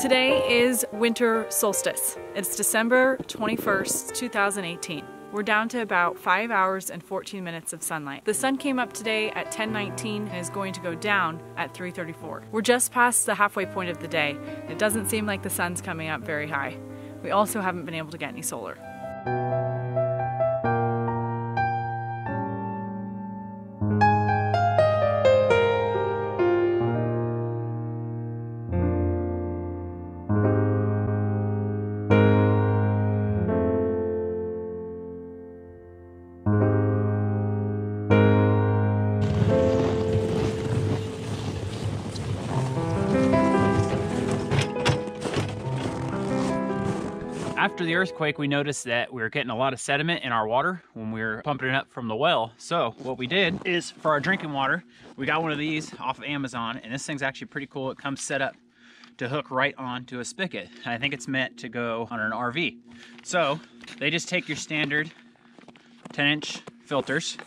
Today is winter solstice. It's December 21st, 2018. We're down to about 5 hours and 14 minutes of sunlight. The sun came up today at 10:19 and is going to go down at 3:34. We're just past the halfway point of the day. It doesn't seem like the sun's coming up very high. We also haven't been able to get any solar. After the earthquake, we noticed that we were getting a lot of sediment in our water when we were pumping it up from the well. So what we did is for our drinking water, we got one of these off of Amazon and this thing's actually pretty cool. It comes set up to hook right onto a spigot. And I think it's meant to go on an RV. So they just take your standard 10 inch filters.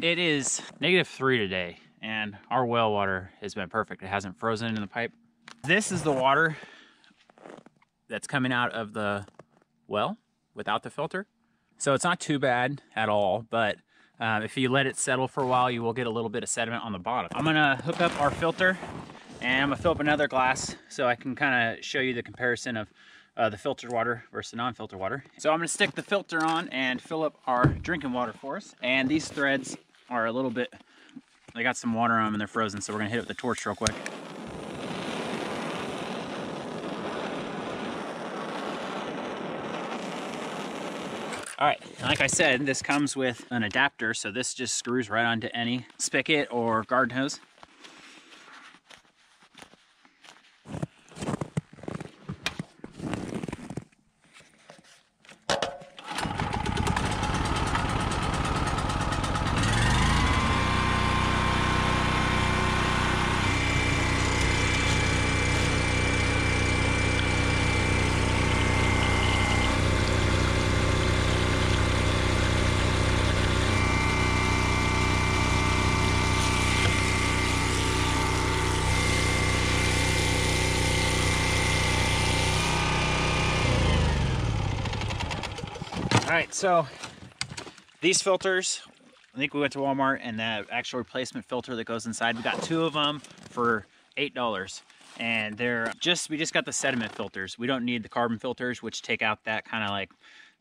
It is negative three today and our well water has been perfect. It hasn't frozen in the pipe. This is the water that's coming out of the well without the filter. So it's not too bad at all, but um, if you let it settle for a while, you will get a little bit of sediment on the bottom. I'm gonna hook up our filter and I'm gonna fill up another glass so I can kind of show you the comparison of uh, the filtered water versus non-filtered water. So I'm gonna stick the filter on and fill up our drinking water for us. And these threads are a little bit, they got some water on them and they're frozen, so we're gonna hit it with the torch real quick. All right, like I said, this comes with an adapter, so this just screws right onto any spigot or garden hose. All right, so these filters, I think we went to Walmart and the actual replacement filter that goes inside, we got two of them for $8. And they're just, we just got the sediment filters. We don't need the carbon filters, which take out that kind of like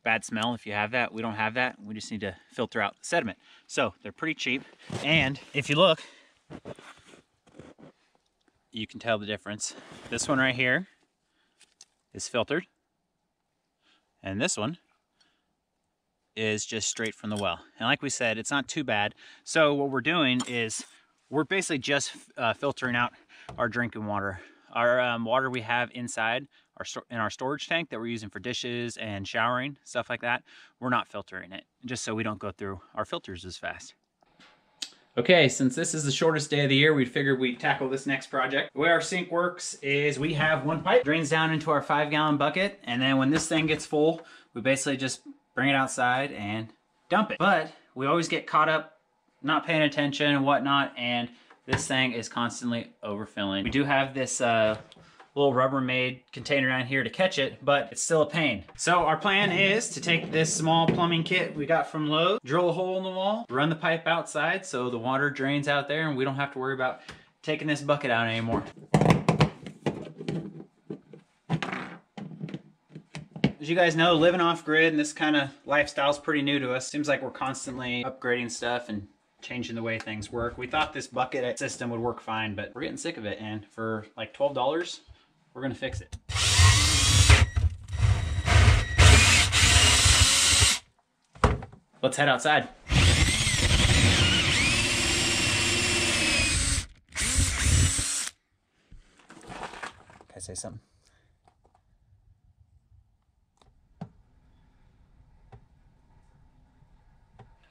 bad smell if you have that. We don't have that. We just need to filter out the sediment. So they're pretty cheap. And if you look, you can tell the difference. This one right here is filtered. And this one is just straight from the well. And like we said, it's not too bad. So what we're doing is we're basically just uh, filtering out our drinking water. Our um, water we have inside our in our storage tank that we're using for dishes and showering, stuff like that, we're not filtering it, just so we don't go through our filters as fast. Okay, since this is the shortest day of the year, we figured we'd tackle this next project. The way our sink works is we have one pipe, drains down into our five gallon bucket, and then when this thing gets full, we basically just bring it outside and dump it. But we always get caught up not paying attention and whatnot, and this thing is constantly overfilling. We do have this uh, little Rubbermaid container down here to catch it, but it's still a pain. So our plan is to take this small plumbing kit we got from Lowe's, drill a hole in the wall, run the pipe outside so the water drains out there and we don't have to worry about taking this bucket out anymore. As you guys know, living off grid and this kind of lifestyle is pretty new to us. Seems like we're constantly upgrading stuff and changing the way things work. We thought this bucket system would work fine, but we're getting sick of it. And for like $12, we're gonna fix it. Let's head outside. Can I say something?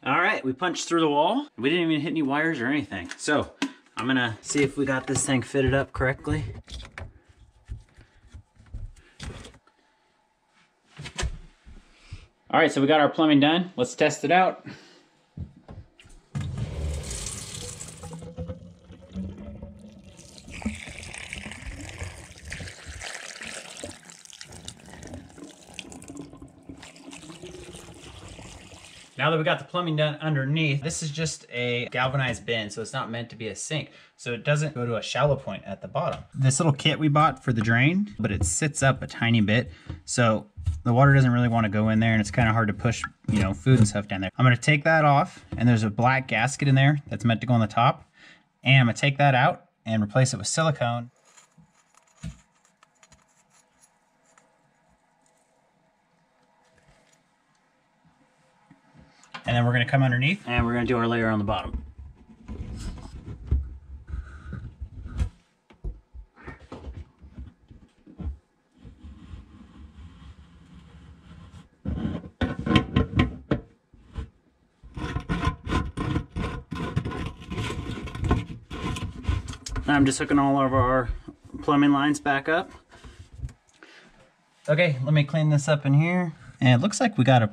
All right, we punched through the wall. We didn't even hit any wires or anything. So I'm gonna see if we got this thing fitted up correctly. All right, so we got our plumbing done. Let's test it out. Now that we got the plumbing done underneath, this is just a galvanized bin, so it's not meant to be a sink. So it doesn't go to a shallow point at the bottom. This little kit we bought for the drain, but it sits up a tiny bit. So the water doesn't really want to go in there and it's kind of hard to push, you know, food and stuff down there. I'm going to take that off and there's a black gasket in there that's meant to go on the top. And I'm going to take that out and replace it with silicone. Then we're going to come underneath and we're going to do our layer on the bottom. I'm just hooking all of our plumbing lines back up. Okay, let me clean this up in here. And it looks like we got a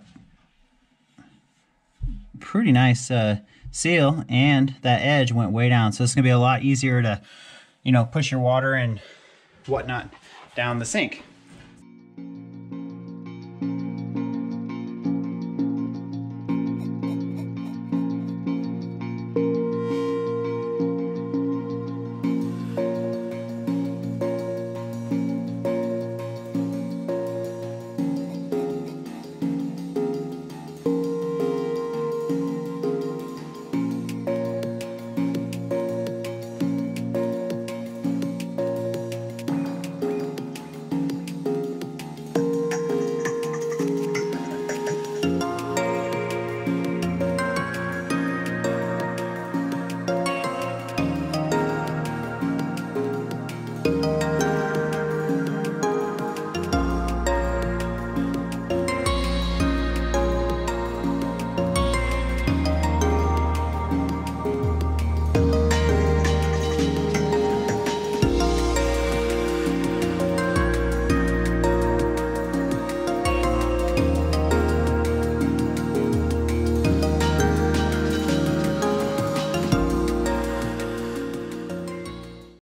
pretty nice uh, seal and that edge went way down. So it's gonna be a lot easier to, you know, push your water and whatnot down the sink.